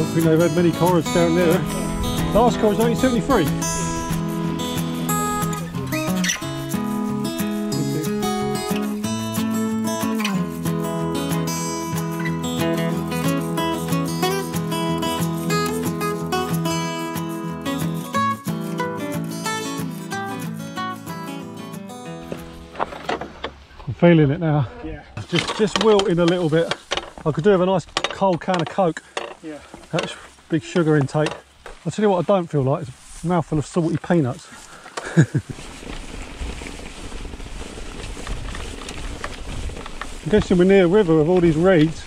I don't think they've had many cars down there. Last coral was 1973. I'm feeling it now. Yeah, Just just wilting a little bit. I could do with a nice cold can of Coke. Yeah. That's big sugar intake. I'll tell you what I don't feel like is a mouthful of salty peanuts. I'm guessing we're near a river with all these reeds.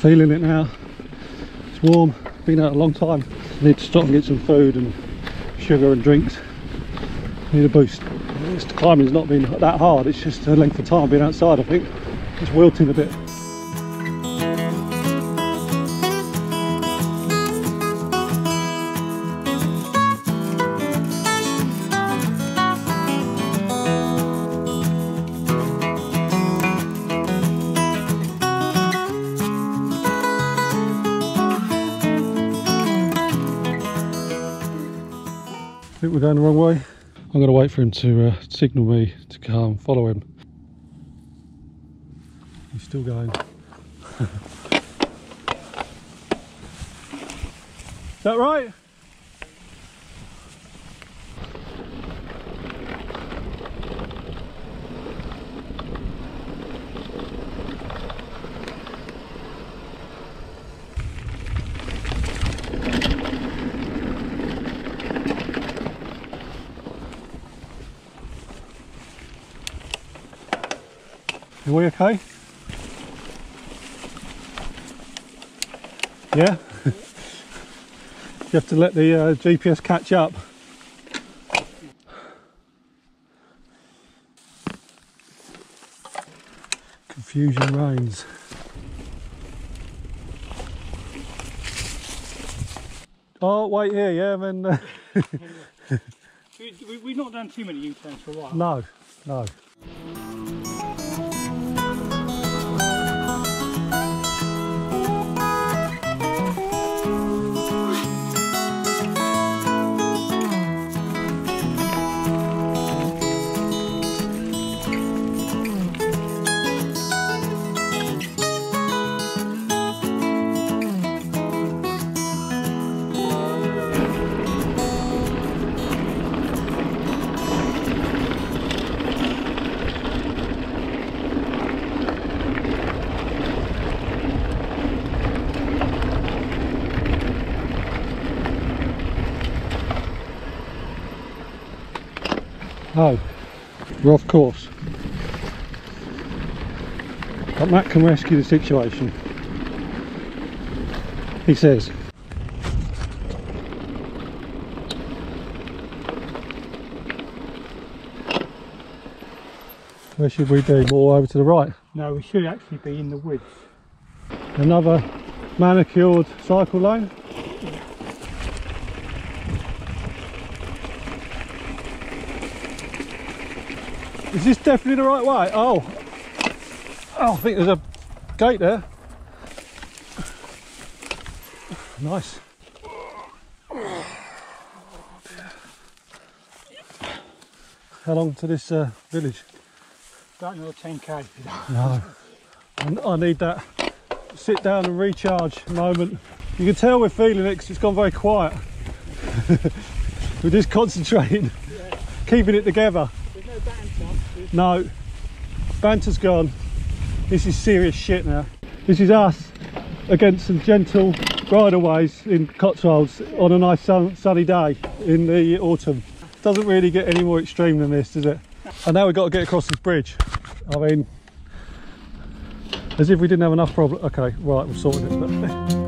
Feeling it now. It's warm, been out a long time. Need to stop and get some food and sugar and drinks. Need a boost. This climbing's not been that hard, it's just the length of time being outside I think. It's wilting a bit. I think we're going the wrong way. I'm going to wait for him to uh, signal me to come follow him. He's still going. Is that right? Are we okay? Yeah? you have to let the uh, GPS catch up. Confusion reigns. Oh, wait here, yeah, then. Uh, We, we've not done too many U-turns for a while. no, no. Oh, we're off course. But Matt can rescue the situation. He says. Where should we be? More over to the right. No, we should actually be in the woods. Another manicured cycle lane. Is this definitely the right way? Oh, oh I think there's a gate there. Nice. How long to this uh, village? Don't know 10k. No. I- I need that sit down and recharge moment. You can tell we're feeling it because it's gone very quiet. we're just concentrating, keeping it together. No, banter's gone. This is serious shit now. This is us against some gentle bridleways in Cotswolds on a nice sun, sunny day in the autumn. Doesn't really get any more extreme than this, does it? And now we've got to get across this bridge. I mean, as if we didn't have enough problem. Okay, right, we've sorted it.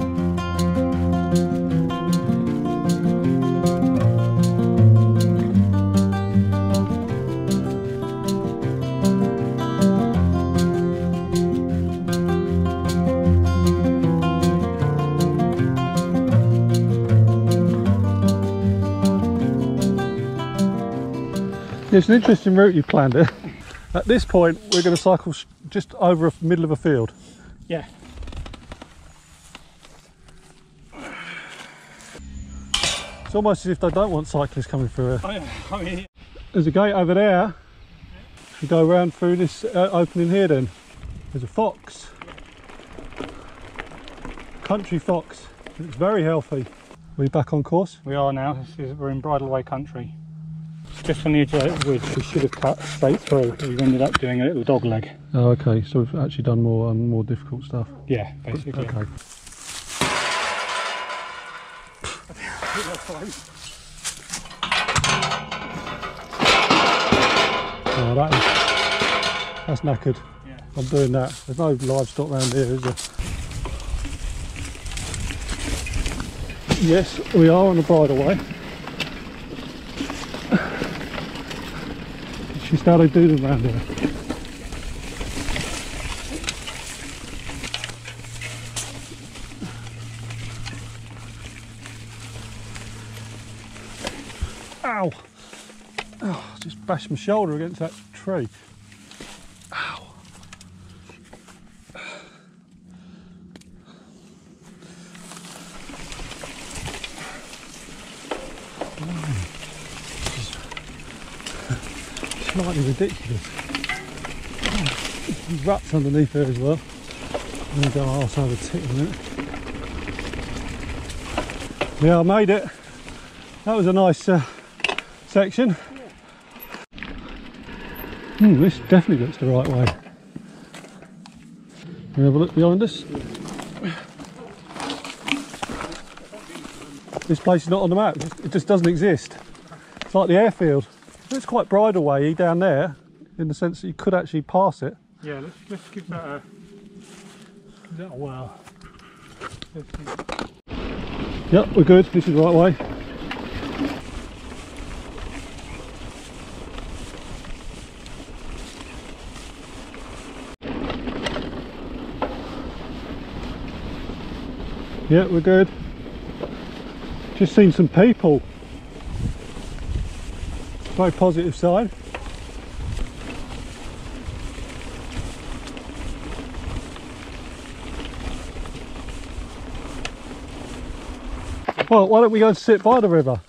It's an interesting route you planned it. At this point, we're going to cycle just over a middle of a field. Yeah. It's almost as if they don't want cyclists coming through here. I, I mean, There's a gate over there. We go around through this uh, opening here then. There's a fox. Country fox. It's very healthy. We back on course? we are now. This is, we're in Bridleway country. Just on the edge of that ridge, we should have cut straight through. We've ended up doing a little dog leg. Oh, okay. So we've actually done more um, more difficult stuff. Yeah, basically. Okay. Oh, that is that's knackered. Yeah. I'm doing that. There's no livestock around here, is there? Yes, we are on the bridleway. It's just how they do them around here. Ow! Oh, just bashed my shoulder against that tree. Slightly ridiculous. Oh, there's rats underneath there as well. I'm going to go arse over tick in a minute. Yeah, I made it. That was a nice uh, section. Hmm, this definitely looks the right way. Can we have a look behind us? This place is not on the map, it just doesn't exist. It's like the airfield. It's quite bridleway down there, in the sense that you could actually pass it. Yeah, let's, let's give that a, give that a whirl. Yep, we're good, this is the right way. Yeah, we're good. Just seen some people. Very positive side. Well, why don't we go and sit by the river?